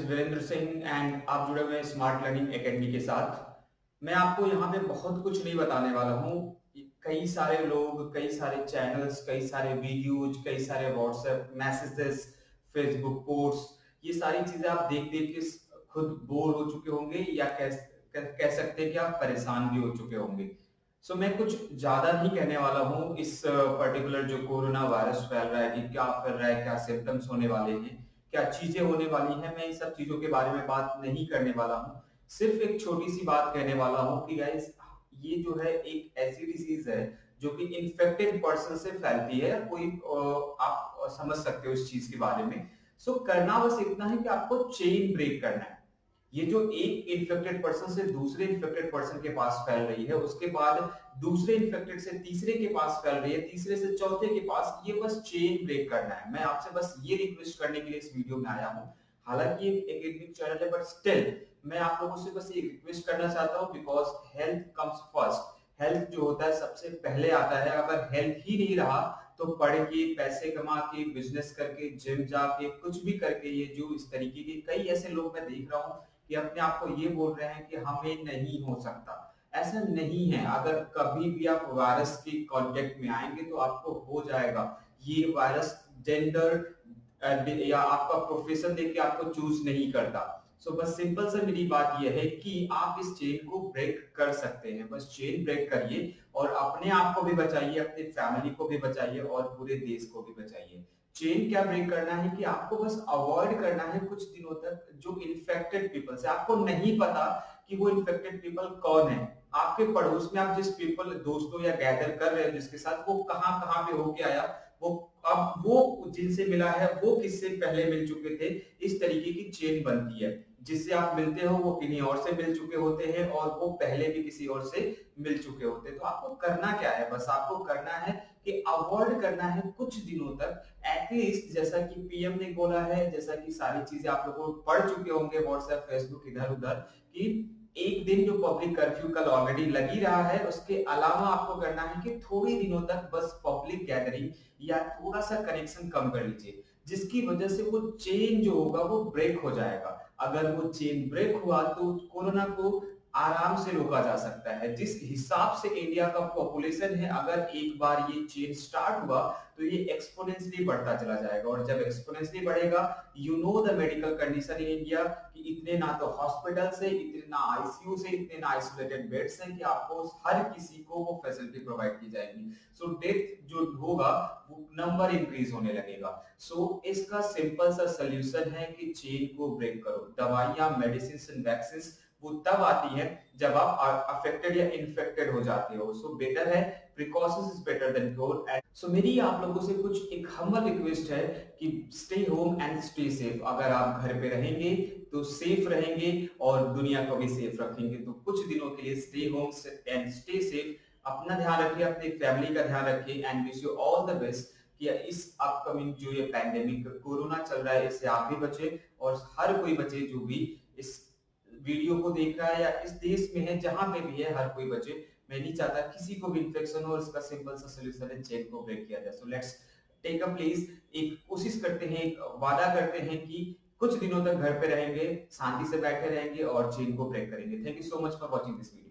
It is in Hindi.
वीरेंद्र सिंह एंड आप जुड़े हुए स्मार्ट लर्निंग एकेडमी के साथ। मैं आपको यहाँ पे बहुत कुछ नहीं बताने वाला हूँ। कई सारे लोग कई सारे चैनल्स कई सारे वीडियोज़ कई सारे व्हाट्सएप मैसेजेस फेसबुक पोस्ट ये सारी चीज़ें आप देख देख के खुद बोर हो चुके होंगे या कह, कह सकते हैं कि आप परेशान भी हो चुके होंगे। सो so, मैं कुछ ज़्यादा नहीं कहने वाला हूँ इस पर्टिकुलर जो कोरोना वायरस फैल रहा है कि क्या फैल रहा है क्या सिम्टम्स होने वाले हैं क्या चीज़ें होने वाली हैं मैं इन सब चीज़ों के बारे में बात नहीं करने वाला हूँ। सिर्फ़ एक छोटी सी बात कहने वाला हूँ कि गाइस ये जो है एक ऐसी डिज़ीज़ है जो कि इन्फेक्टेड पर्सन से फैलती है कोई आप समझ सकते हो इस चीज़ के बारे में। सो so, करना बस इतना है कि आपको चेन ब्रेक करना है। ये जो एक इन्फेक्टेड पर्सन से दूसरे इन्फेक्टेड पर्सन के पास फैल रही है, उसके बाद दूसरे इन्फेक्टेड से तीसरे के पास फैल रही है, तीसरे से चौथे के पास, ये बस चेन ब्रेक करना है। मैं आपसे बस ये रिक्वेस्ट करने के लिए इस वीडियो में आया हूँ। हालाँकि ये एकेडमिक चैनल है बट स्टिल मैं आप लोगों से बस ये रिक्वेस्ट करना चाहता हूँ because health comes first health जो होता है, सबसे पहले आता है। अगर हेल्थ ही नहीं रहा तो पढ़ के, पैसे कमा के बिज़नेस करके जिम जाके, कुछ भी करके, ये जो इस तरीके के कई ऐसे लोग मैं देख रहा हूँ कि अपने आप को ये बोल रहे हैं कि हमें नहीं हो सकता। ऐसा नहीं है। अगर कभी भी आप वायरस के कांटेक्ट में आएँगे तो आपको हो जाएगा। ये वायरस जेंडर या आपका प्रोफेशन देख के आपको चूज़ नहीं करता। सो so, बस सिंपल से मेरी बात यह है कि आप इस चेन को ब्रेक कर सकते हैं। बस चेन ब्रेक करिए और अपने आप को भी बचाइए अपने फैमिली को भी बचाइए और पूरे देश को भी बचाइए। चेन क्या ब्रेक करना है कि आपको बस अवॉइड करना है कुछ दिनों तक जो इन्फेक्टेड पीपल से। आपको नहीं पता कि वो इन्फेक्टेड पीपल कौन है। आपके पड़ोस में आप जिस पीपल दोस्तों या गैदर कर रहे हो जिसके साथ, वो कहाँ कहाँ पे होके आया, वो अब वो जिनसे मिला है, वो किससे पहले मिल चुके थे, इस तरीके की चेन बनती है। जिससे आप मिलते हो, वो किन्हीं और से मिल चुके होते हैं और वो पहले भी किसी और से मिल चुके होते हैं। तो आपको करना क्या है? बस आपको करना है कि अवॉइड करना है कुछ दिनों तक। एटलीस्ट जैसा कि पीएम ने बोला है, जैसा कि सारी चीज़ें आप लोगों को पढ़ चुके होंगे व्हाट्सएप फेसबुक इधर उधर कि एक दिन जो पब्लिक कर्फ्यू कल ऑलरेडी लगी रहा है, उसके अलावा आपको करना है कि थोड़ी दिनों तक बस पब्लिक गैदरिंग या थोड़ा सा कनेक्शन कम कर लीजिए, जिसकी वजह से वो चेन जो होगा वो ब्रेक हो जाएगा। अगर वो चेन ब्रेक हुआ तो कोरोना को आराम से रोका जा सकता है। जिस हिसाब से इंडिया का पॉपुलेशन है अगर एक बार ये चेन स्टार्ट हुआ तो ये एक्सपोनेंशियली बढ़ता चला जाएगा। और जब एक्सपोनेंशियली बढ़ेगा you know the medical condition in India कि इतने ना तो हॉस्पिटल से इतने ना आईसीयू से इतने ना आइसोलेटेड बेड्स हैं कि आपको हर किसी को वो फैसिलिटी प्रोवाइड की जाएगी। सो so, डेथ जो होगा वो नंबर इंक्रीज होने लगेगा। सो so, इसका सिंपल सा सोल्यूशन है कि चेन को ब्रेक करो। दवाइयाँ मेडिसिन वैक्सीन वो तब आती है जब आप अफेक्टेड या इन्फेक्टेड हो जाते हो। सो बेटर है precautions is better than cure so मेरी आप लोगों से कुछ एक हम्बल रिक्वेस्ट है कि stay home and stay safe अगर आप घर पे रहेंगे तो सेफ़ रहेंगे और दुनिया को भी सेफ़ रखेंगे। तो कुछ दिनों के लिए stay home and stay safe अपना ध्यान रखिए, अपनी फैमिली का ध्यान रखिए and wish you all the best कि इस अपकमिंग जो ये पैंडेमिक कोरोना चल रहा है, इससे आप भी बचे और हर कोई बचे जो भी इस वीडियो को देख रहा है या इस देश में है, जहाँ पे भी है, हर कोई बच्चे मैं नहीं चाहता किसी को भी इन्फेक्शन हो और इसका सिंपल सा सोल्यूशन है चेन को ब्रेक किया जाए। So let's take a place एक कोशिश करते हैं, एक वादा करते हैं कि कुछ दिनों तक घर पे रहेंगे, शांति से बैठे रहेंगे और चेन को ब्रेक करेंगे। Thank you so much for watching this video